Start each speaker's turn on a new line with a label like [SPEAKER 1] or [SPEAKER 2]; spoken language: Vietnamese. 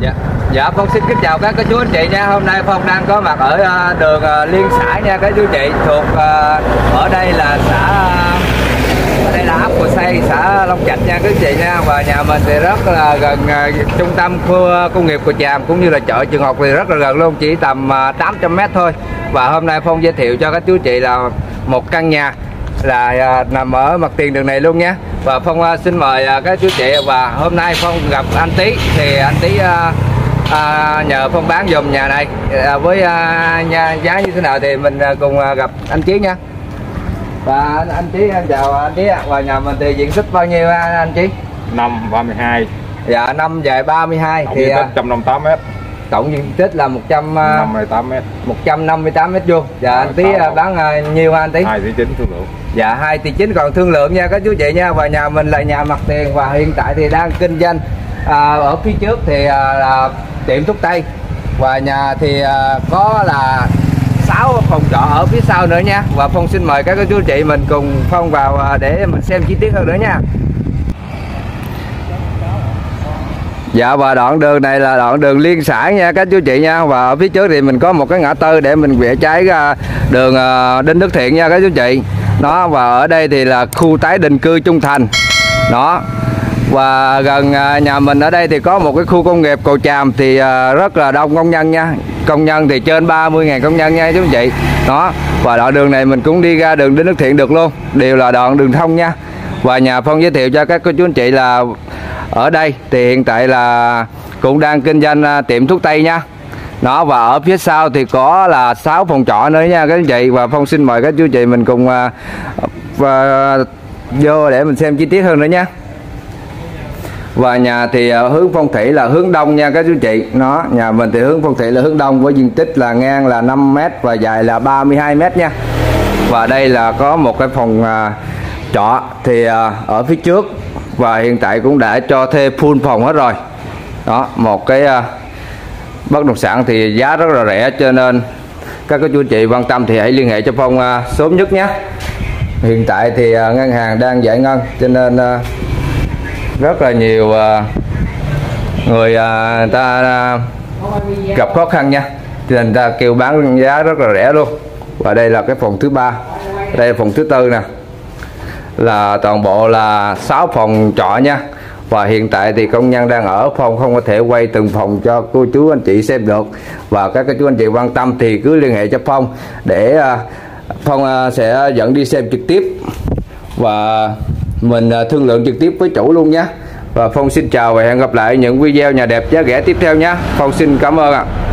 [SPEAKER 1] Dạ, dạ Phong xin kính chào các cô chú anh chị nha. Hôm nay Phong đang có mặt ở ờ, đường ờ, Liên xã nha các chú chị. Thuộc ờ, ở đây là xã ở đây là ấp của Xây, xã Long Trạch nha các chú chị nha. Và nhà mình thì rất là gần trung tâm khu công nghiệp của Tràm cũng như là chợ trường học thì rất là gần luôn, chỉ tầm ờ, 800 m thôi. Và hôm nay Phong giới thiệu cho các chú chị là một căn nhà là à, nằm ở mặt tiền đường này luôn nhé và phong à, xin mời à, các chú chị. Và hôm nay phong gặp anh tý. Thì anh tý à, nhờ phong bán dùm nhà này. À, với à, nhà, giá như thế nào thì mình à, cùng à, gặp anh chí nha. Và anh, anh chí em chào anh chí ạ. và nhà mình thì diện tích bao nhiêu anh, anh chí?
[SPEAKER 2] Năm 32
[SPEAKER 1] dạ năm về 32
[SPEAKER 2] tổng
[SPEAKER 1] thì
[SPEAKER 2] diện tích
[SPEAKER 1] à,
[SPEAKER 2] 158 m
[SPEAKER 1] tổng diện tích là 100 à,
[SPEAKER 2] 58 m
[SPEAKER 1] 158 mét. vuông. Dạ anh à, bán à, nhiêu anh tý?
[SPEAKER 2] 2 tỷ chín thương lượng
[SPEAKER 1] Dạ 2 tỷ 9 còn thương lượng nha các chú chị nha và nhà mình là nhà mặt tiền và hiện tại thì đang kinh doanh à, ở phía trước thì à, là tiệm thuốc tây. Và nhà thì à, có là 6 phòng trọ ở phía sau nữa nha. Và Phong xin mời các chú chị mình cùng Phong vào à, để mình xem chi tiết hơn nữa nha. Dạ và đoạn đường này là đoạn đường liên xã nha các chú chị nha. Và ở phía trước thì mình có một cái ngã tư để mình vẽ trái ra đường à, Đinh Đức Thiện nha các chú chị. Đó, và ở đây thì là khu tái định cư Trung Thành. Đó, và gần à, nhà mình ở đây thì có một cái khu công nghiệp Cầu Tràm thì à, rất là đông công nhân nha. Công nhân thì trên 30.000 công nhân nha, chú chị. Đó, và đoạn đường này mình cũng đi ra đường đến nước Thiện được luôn. Đều là đoạn đường thông nha. Và nhà Phong giới thiệu cho các cô chú anh chị là ở đây thì hiện tại là cũng đang kinh doanh à, tiệm thuốc tây nha đó và ở phía sau thì có là 6 phòng trọ nữa nha các anh chị. Và phong xin mời các chú chị mình cùng à, và vô để mình xem chi tiết hơn nữa nha. Và nhà thì à, hướng phong thủy là hướng đông nha các chú chị. Nó nhà mình thì hướng phong thủy là hướng đông với diện tích là ngang là 5 mét và dài là 32 mét nha. Và đây là có một cái phòng à, trọ thì à, ở phía trước. Và hiện tại cũng đã cho thuê full phòng hết rồi. Đó một cái à, bất động sản thì giá rất là rẻ, cho nên các cô chú chị quan tâm thì hãy liên hệ cho phong à, sớm nhất nhé. Hiện tại thì à, ngân hàng đang giải ngân, cho nên à, rất là nhiều người ta gặp khó khăn nha. Cho nên ta kêu bán giá rất là rẻ luôn. Và đây là cái phòng thứ ba, đây là phòng thứ tư nè. Là toàn bộ là 6 phòng trọ nha và hiện tại thì công nhân đang ở phòng, không có thể quay từng phòng cho cô chú anh chị xem được. Và các cô chú anh chị quan tâm thì cứ liên hệ cho Phong để à, Phong à, sẽ dẫn đi xem trực tiếp. Và mình à, thương lượng trực tiếp với chủ luôn nhé. Và Phong xin chào và hẹn gặp lại những video nhà đẹp giá rẻ tiếp theo nhé. Phong xin cảm ơn ạ.